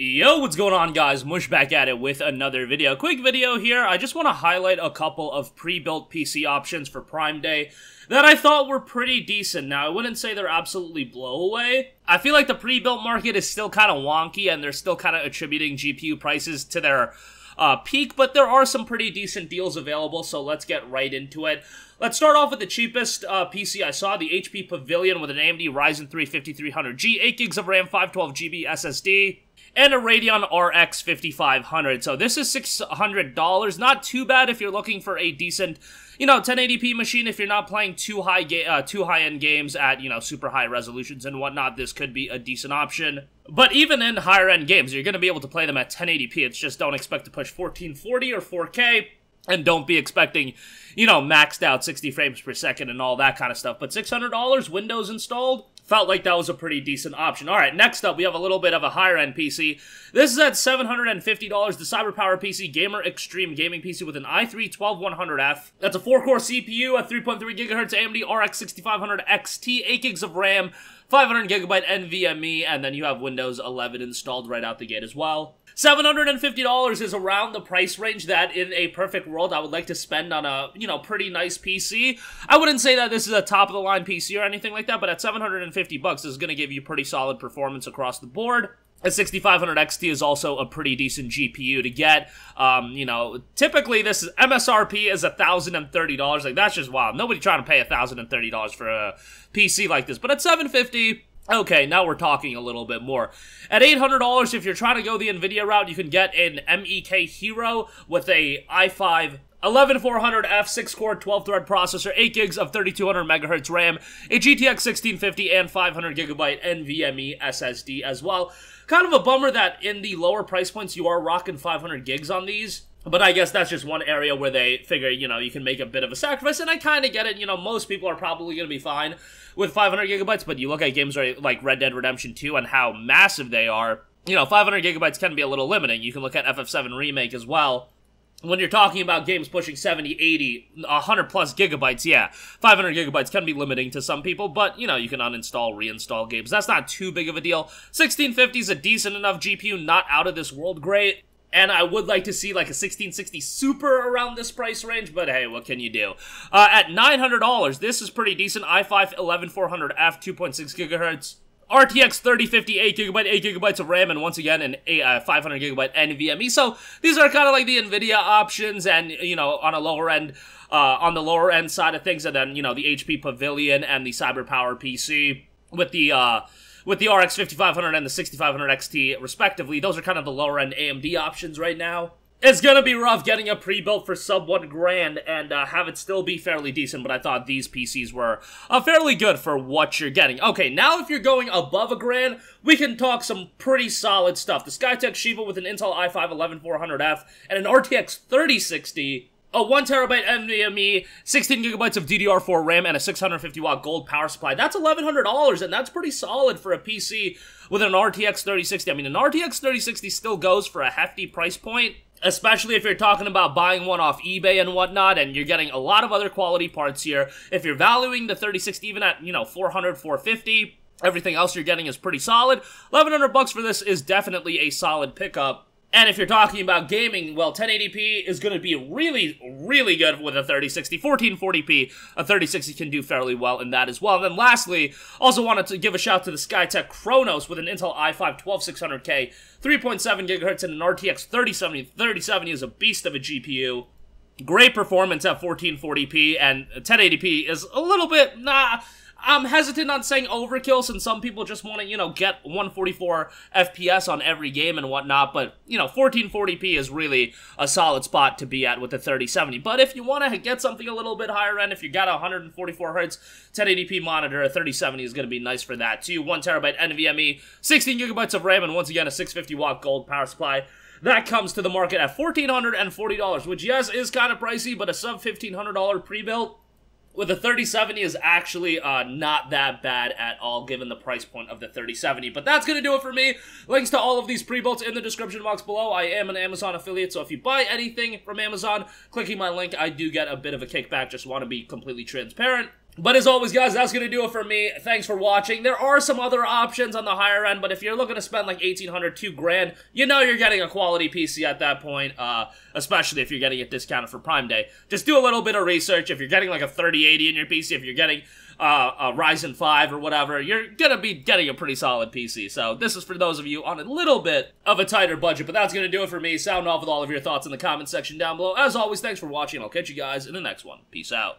Yo, what's going on guys? Mush back at it with another video. Quick video here. I just want to highlight a couple of pre-built PC options for Prime Day that I thought were pretty decent. Now, I wouldn't say they're absolutely blow away. I feel like the pre-built market is still kind of wonky and they're still kind of attributing GPU prices to their uh, peak, but there are some pretty decent deals available, so let's get right into it. Let's start off with the cheapest uh, PC I saw, the HP Pavilion with an AMD Ryzen 3 5300G, 8 gigs of RAM, 512GB SSD, and a Radeon RX 5500. So this is $600. Not too bad if you're looking for a decent, you know, 1080p machine. If you're not playing too high, uh, too high-end games at, you know, super high resolutions and whatnot, this could be a decent option. But even in higher-end games, you're going to be able to play them at 1080p. It's just don't expect to push 1440 or 4K. And don't be expecting, you know, maxed out 60 frames per second and all that kind of stuff. But $600, Windows installed, felt like that was a pretty decent option. All right, next up, we have a little bit of a higher end PC. This is at $750, the CyberPower PC Gamer Xtreme Gaming PC with an i3 12100F. That's a 4 core CPU, a 3.3 GHz AMD RX 6500 XT, 8 gigs of RAM, 500 gigabyte NVMe, and then you have Windows 11 installed right out the gate as well. $750 is around the price range that in a perfect world I would like to spend on a, you know, pretty nice PC. I wouldn't say that this is a top of the line PC or anything like that, but at 750 bucks is going to give you pretty solid performance across the board. A 6500 XT is also a pretty decent GPU to get. Um, you know, typically this is MSRP is $1,030. Like, that's just wild. Nobody trying to pay $1,030 for a PC like this. But at 750 Okay, now we're talking a little bit more. At $800, if you're trying to go the NVIDIA route, you can get an MEK Hero with a i5 11400F 6-core 12-thread processor, 8 gigs of 3200 megahertz RAM, a GTX 1650, and 500 gigabyte NVMe SSD as well. Kind of a bummer that in the lower price points you are rocking 500 gigs on these. But I guess that's just one area where they figure, you know, you can make a bit of a sacrifice, and I kind of get it. You know, most people are probably going to be fine with 500 gigabytes, but you look at games like Red Dead Redemption 2 and how massive they are, you know, 500 gigabytes can be a little limiting. You can look at FF7 Remake as well. When you're talking about games pushing 70, 80, 100 plus gigabytes, yeah, 500 gigabytes can be limiting to some people, but, you know, you can uninstall, reinstall games. That's not too big of a deal. 1650 is a decent enough GPU, not out of this world great. And I would like to see like a 1660 Super around this price range, but hey, what can you do? Uh, at $900, this is pretty decent. i5 11400F, 2.6 gigahertz. RTX 3050, 8 gigabyte, 8 gigabytes of RAM, and once again, an uh, 500 gigabyte NVMe. So these are kind of like the NVIDIA options, and you know, on a lower end, uh, on the lower end side of things, and then you know, the HP Pavilion and the CyberPower PC with the uh, with the RX 5500 and the 6500 XT, respectively. Those are kind of the lower end AMD options right now. It's gonna be rough getting a pre-built for sub one grand and uh, have it still be fairly decent, but I thought these PCs were uh, fairly good for what you're getting. Okay, now if you're going above a grand, we can talk some pretty solid stuff. The Skytech Shiva with an Intel i5 11400F and an RTX 3060 a 1 terabyte NVMe, 16 gigabytes of DDR4 RAM, and a 650 watt gold power supply. That's $1,100, and that's pretty solid for a PC with an RTX 3060. I mean, an RTX 3060 still goes for a hefty price point, especially if you're talking about buying one off eBay and whatnot, and you're getting a lot of other quality parts here. If you're valuing the 3060 even at, you know, 400, 450, everything else you're getting is pretty solid. 1100 bucks for this is definitely a solid pickup. And if you're talking about gaming, well, 1080p is going to be really, really good with a 3060. 1440p, a 3060 can do fairly well in that as well. And then lastly, also wanted to give a shout to the Skytech Chronos with an Intel i5 12600K, 3.7 gigahertz, and an RTX 3070. 3070 is a beast of a GPU. Great performance at 1440p, and 1080p is a little bit, nah, I'm hesitant on saying overkill since some people just want to, you know, get 144 FPS on every game and whatnot, but, you know, 1440p is really a solid spot to be at with the 3070. But if you want to get something a little bit higher end, if you got a 144 hertz 1080p monitor, a 3070 is going to be nice for that too. 1 terabyte NVMe, 16 gigabytes of RAM, and once again, a 650 watt gold power supply. That comes to the market at $1,440, which, yes, is kind of pricey, but a sub $1,500 pre-built with the 3070 is actually uh, not that bad at all given the price point of the 3070. But that's going to do it for me. Links to all of these pre-builts in the description box below. I am an Amazon affiliate, so if you buy anything from Amazon, clicking my link, I do get a bit of a kickback. Just want to be completely transparent. But as always, guys, that's going to do it for me. Thanks for watching. There are some other options on the higher end, but if you're looking to spend like 1800 2 grand, you know you're getting a quality PC at that point, uh, especially if you're getting it discounted for Prime Day. Just do a little bit of research. If you're getting like a 3080 in your PC, if you're getting uh, a Ryzen 5 or whatever, you're going to be getting a pretty solid PC. So this is for those of you on a little bit of a tighter budget, but that's going to do it for me. Sound off with all of your thoughts in the comment section down below. As always, thanks for watching. I'll catch you guys in the next one. Peace out.